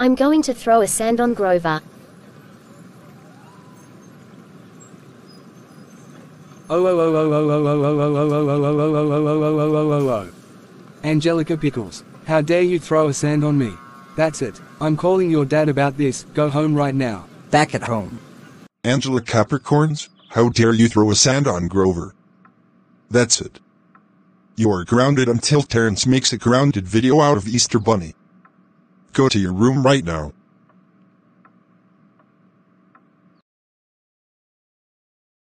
I'm going to throw a sand on Grover. Oh oh oh oh oh oh oh oh oh oh oh oh oh oh oh oh oh oh oh oh Angelica Pickles, how dare you throw a sand on me? That's it. I'm calling your dad about this. Go home right now. Back at home. Angelica Pickles, how dare you throw a sand on Grover? That's it. You're grounded until Terrence makes a grounded video out of Easter Bunny. Go to your room right now.